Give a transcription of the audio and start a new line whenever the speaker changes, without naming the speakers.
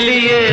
لیے